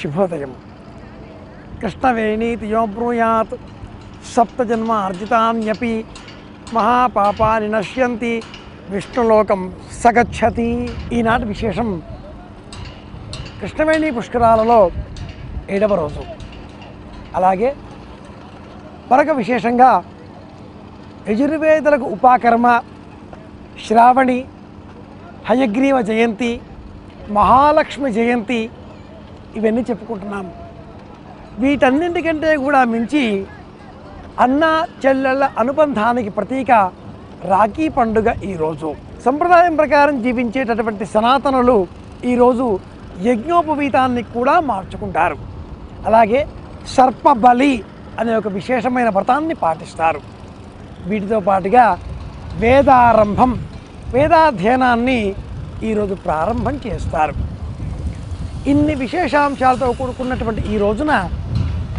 శుభోదయం. కృష్ణవేణీతి యో బ్రూయాత్ సప్తజన్మ అర్జితాన్యపి మహాపాపాని నశ్యంతి విష్ణులోకం సగచ్చతి. ఈనాటి విశేషం. కృష్ణవేణి పుష్కరాలలో ఏడవ రోజు. అలాగే మరొక విశేషంగా యజుర్వేదులకు ఉపాకర్మ శ్రావణి హయగ్రీవ జయంతి మహాలక్ష్మి జయంతి ఇవన్నీ చెప్పుకుంటున్నాం. వీటన్నింటికంటే కూడా మించి అన్న చెల్లెళ్ళ అనుబంధానికి ప్రతీక రాఖీ పండుగ ఈరోజు సంప్రదాయం ప్రకారం జీవించేటటువంటి సనాతనులు ఈరోజు యజ్ఞోపవీతాన్ని కూడా మార్చుకుంటారు. అలాగే సర్పబలి అనే ఒక విశేషమైన వ్రతాన్ని పాటిస్తారు. వీటితో పాటుగా వేదారంభం వేదాధ్యయనాన్ని ఈరోజు ప్రారంభం చేస్తారు. ఇన్ని విశేషాంశాలతో కూడుకున్నటువంటి ఈ రోజున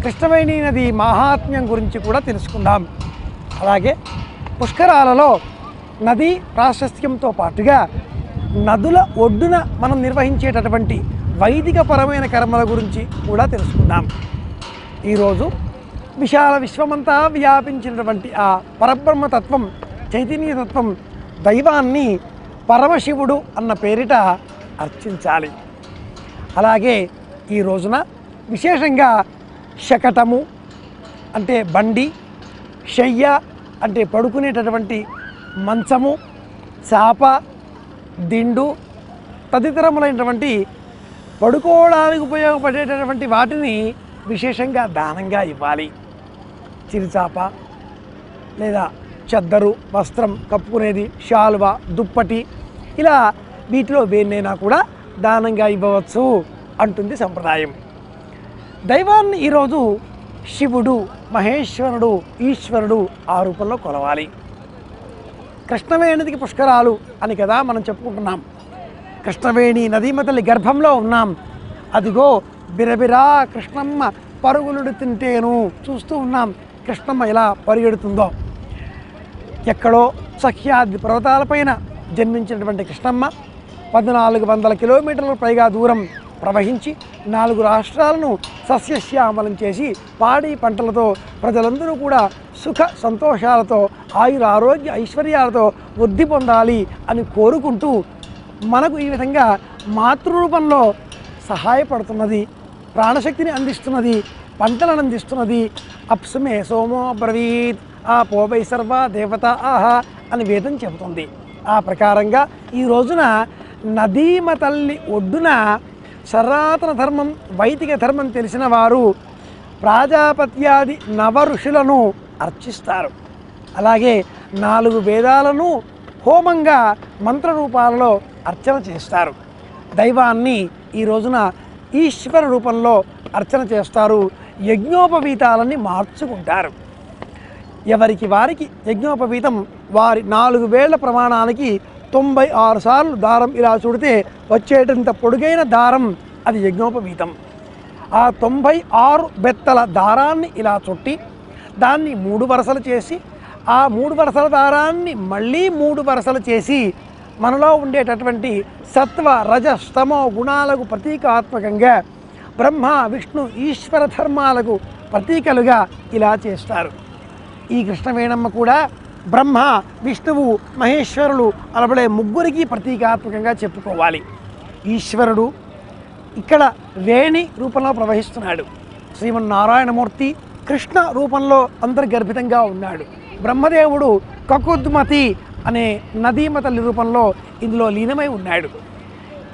కృష్ణవేణి నది మహాత్మ్యం గురించి కూడా తెలుసుకుందాం. అలాగే పుష్కరాలలో నది ప్రాశస్త్యంతో పాటుగా నదుల ఒడ్డున మనం నిర్వహించేటటువంటి వైదికపరమైన కర్మల గురించి కూడా తెలుసుకుందాం. ఈరోజు విశాల విశ్వమంతా వ్యాపించినటువంటి ఆ పరబ్రహ్మతత్వం చైతన్యతత్వం దైవాన్ని పరమశివుడు అన్న పేరిట అర్చించాలి. అలాగే ఈ రోజున విశేషంగా శకటము అంటే బండి శయ్య అంటే పడుకునేటటువంటి మంచము చాప దిండు తదితరములైనటువంటి పడుకోవడానికి ఉపయోగపడేటటువంటి వాటిని విశేషంగా దానంగా ఇవ్వాలి. చిరుచాప లేదా చెద్దరు వస్త్రం కప్పుకునేది శాలువ దుప్పటి ఇలా వీటిలో వేన్నైనా కూడా దానంగా ఇవ్వవచ్చు. అంటుంది సంప్రదాయం. దైవాన్ని ఈరోజు శివుడు మహేశ్వరుడు ఈశ్వరుడు ఆ రూపంలో కొలవాలి. కృష్ణవేణికి పుష్కరాలు అని కదా మనం చెప్పుకుంటున్నాం. కృష్ణవేణి నదీమతల్లి గర్భంలో ఉన్నాం. అదిగో బిరబిరా కృష్ణమ్మ పరుగులుడు తింటేను చూస్తూ ఉన్నాం కృష్ణమ్మ ఎలా పరిగెడుతుందో. ఎక్కడో సఖ్యాద్రి పర్వతాలపైన జన్మించినటువంటి కృష్ణమ్మ పద్నాలుగు వందల కిలోమీటర్ల పైగా దూరం ప్రవహించి నాలుగు రాష్ట్రాలను సస్యశ్యామలం చేసి పాడి పంటలతో ప్రజలందరూ కూడా సుఖ సంతోషాలతో ఆయుర ఆరోగ్య ఐశ్వర్యాలతో వృద్ధి పొందాలి అని కోరుకుంటూ మనకు ఈ విధంగా మాతృరూపంలో సహాయపడుతున్నది ప్రాణశక్తిని అందిస్తున్నది పంటలను అందిస్తున్నది. అప్సుమే సోమో బ్రవీత్ ఆ పోబై సర్వ దేవత ఆహా అని వేదం చెబుతుంది. ఆ ప్రకారంగా ఈ రోజున నదీమ తల్లి ఒడ్డున సనాతన ధర్మం వైదిక ధర్మం తెలిసిన వారు ప్రాజాపత్యాది నవ ఋషులను అర్చిస్తారు. అలాగే నాలుగు వేదాలను హోమంగా మంత్రరూపాలలో అర్చన చేస్తారు. దైవాన్ని ఈ రోజున ఈశ్వర రూపంలో అర్చన చేస్తారు. యజ్ఞోపవీతాలని మార్చుకుంటారు. ఎవరికి వారికి యజ్ఞోపవీతం వారి నాలుగు వేళ్ళ ప్రమాణానికి తొంభై ఆరు సార్లు దారం ఇలా చుడితే వచ్చేటంత పొడుగైన దారం అది యజ్ఞోపవీతం. ఆ తొంభై ఆరు బెత్తల దారాన్ని ఇలా చుట్టి దాన్ని మూడు వరసలు చేసి ఆ మూడు వరసల దారాన్ని మళ్ళీ మూడు వరసలు చేసి మనలో ఉండేటటువంటి సత్వ రజ స్తమో గుణాలకు ప్రతీకాత్మకంగా బ్రహ్మ విష్ణు ఈశ్వర ధర్మాలకు ప్రతీకలుగా ఇలా చేస్తారు. ఈ కృష్ణవేణమ్మ కూడా బ్రహ్మ విష్ణువు మహేశ్వరులు అలబడే ముగ్గురికి ప్రతీకాత్మకంగా చెప్పుకోవాలి. ఈశ్వరుడు ఇక్కడ వేణి రూపంలో ప్రవహిస్తున్నాడు. శ్రీమన్నారాయణమూర్తి కృష్ణ రూపంలో అంతర్గర్భితంగా ఉన్నాడు. బ్రహ్మదేవుడు కకుద్మతి అనే నదీమ తల్లి రూపంలో ఇందులో లీనమై ఉన్నాడు.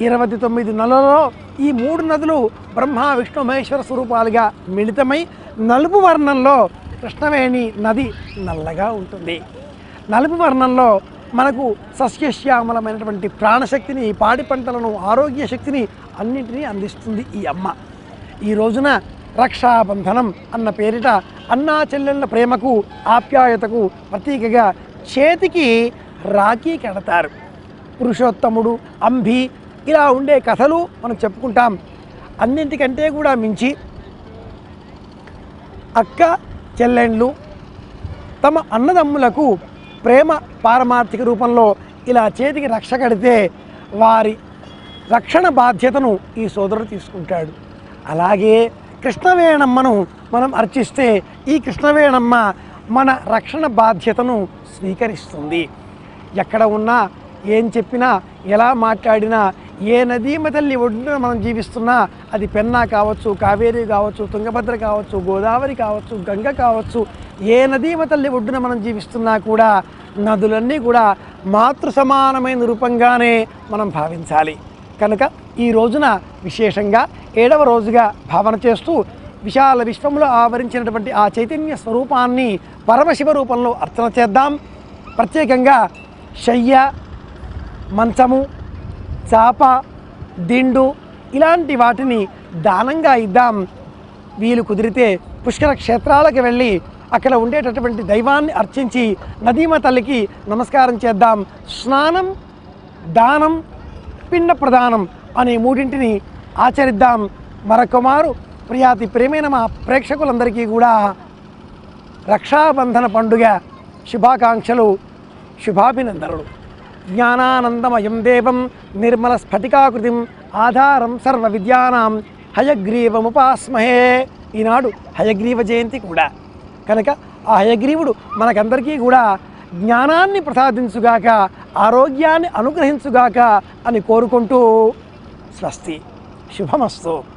ఇరవై తొమ్మిది నెలలలో ఈ మూడు నదులు బ్రహ్మ విష్ణు మహేశ్వర స్వరూపాలుగా మిళితమై నలుపు వర్ణంలో కృష్ణవేణి నది నల్లగా ఉంటుంది. నలుపు వర్ణంలో మనకు సస్యశ్యామలమైనటువంటి ప్రాణశక్తిని పాడి పంటలను ఆరోగ్య శక్తిని అన్నింటినీ అందిస్తుంది ఈ అమ్మ. ఈ రోజున రక్షాబంధనం అన్న పేరిట అన్నా చెల్లెళ్ళ ప్రేమకు ఆప్యాయతకు ప్రతీకగా చేతికి రాఖీ కడతారు. పురుషోత్తముడు అంబి ఇలా ఉండే కథలు మనం చెప్పుకుంటాం. అన్నింటికంటే కూడా మించి అక్క చెల్లెండ్లు. తమ అన్నదమ్ములకు ప్రేమ పారమార్థిక రూపంలో ఇలా చేతికి రక్ష కడితే వారి రక్షణ బాధ్యతను ఈ సోదరుడు తీసుకుంటాడు. అలాగే కృష్ణవేణమ్మను మనం అర్చిస్తే ఈ కృష్ణవేణమ్మ మన రక్షణ బాధ్యతను స్వీకరిస్తుంది. ఎక్కడ ఉన్నా ఏం చెప్పినా ఎలా మాట్లాడినా ఏ నదీమ తల్లి ఒడ్డున మనం జీవిస్తున్నా అది పెన్నా కావచ్చు కావేరి కావచ్చు తుంగభద్ర కావచ్చు గోదావరి కావచ్చు గంగ కావచ్చు ఏ నదీమ తల్లి ఒడ్డున మనం జీవిస్తున్నా కూడా నదులన్నీ కూడా మాతృ సమానమైన రూపంగానే మనం భావించాలి. కనుక ఈ రోజున విశేషంగా ఏడవ రోజుగా భావన చేస్తూ విశాల విశ్వంలో ఆవరించినటువంటి ఆ చైతన్య స్వరూపాన్ని పరమశివ రూపంలో అర్చన చేద్దాం. ప్రత్యేకంగా శయ్య మంచము చాప దిండు ఇలాంటి వాటిని దానంగా ఇద్దాం. వీలు కుదిరితే పుష్కర క్షేత్రాలకు వెళ్ళి అక్కడ ఉండేటటువంటి దైవాన్ని అర్చించి నదీమ తల్లికి నమస్కారం చేద్దాం. స్నానం దానం పిండ ప్రదానం అనే మూడింటిని ఆచరిద్దాం. మరొకమారు ప్రియాతి ప్రేమైన మా ప్రేక్షకులందరికీ కూడా రక్షాబంధన పండుగ శుభాకాంక్షలు శుభాభినందనలు. జ్ఞానానందమయం దేవం నిర్మల స్ఫటికాకృతిం ఆధారం సర్వ విద్యానాం హయగ్రీవముపాస్మహే ఈనాడు హయగ్రీవ జయంతి కూడా. కనుక ఆ హయగ్రీవుడు మనకందరికీ కూడా జ్ఞానాన్ని ప్రసాదించుగాక ఆరోగ్యాన్ని అనుగ్రహించుగాక అని కోరుకుంటూ స్వస్తి. శుభమస్తు.